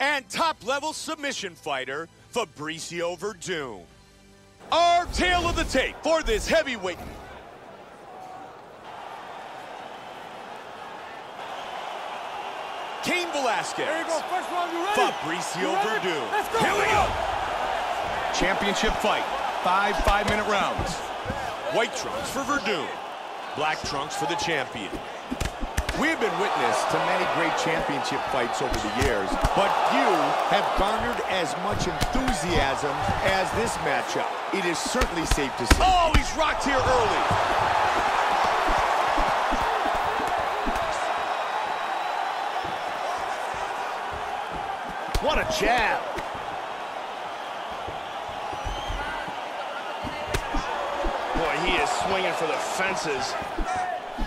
and top-level submission fighter, Fabricio Werdum. Our tale of the tape for this heavyweight. Cain Velasquez. There you go, first round, you ready? Fabricio You ready? Werdum. Let's go. Here we go. Championship fight. Five five-minute rounds. White trunks for Werdum. Black trunks for the champion. We have been witness to many great championship fights over the years, but few have garnered as much enthusiasm as this matchup. It is certainly safe to say. Oh, he's rocked here early. What a jab! Boy, he is swinging for the fences.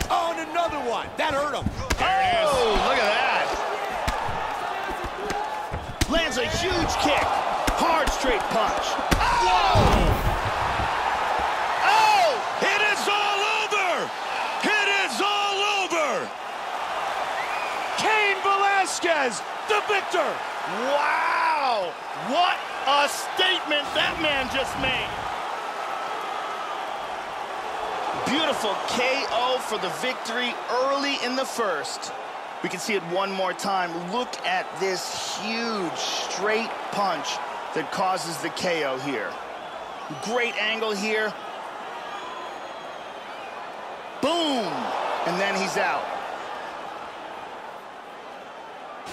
Oh, and another one. That hurt him. There it is. Oh, look at that. Lands a huge kick. Hard straight punch. Whoa! Oh! It is all over. It is all over. Cain Velasquez, the victor. Wow! What a statement that man just made. Beautiful KO for the victory early in the first. We can see it one more time. Look at this huge straight punch that causes the KO here. Great angle here. Boom! And then he's out.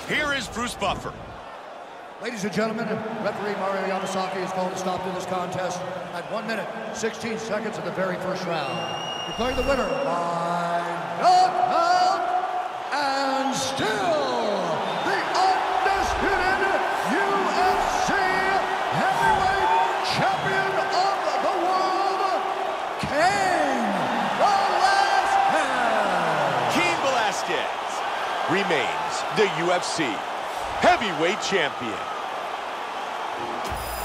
Here is Bruce Buffer. Ladies and gentlemen, referee Mario Yamasaki has called a stop to this contest at 1 minute, 16 seconds of the very first round. Declaring the winner by knockout and still the undisputed UFC heavyweight champion of the world. Cain Velasquez remains the UFC heavyweight champion. あ!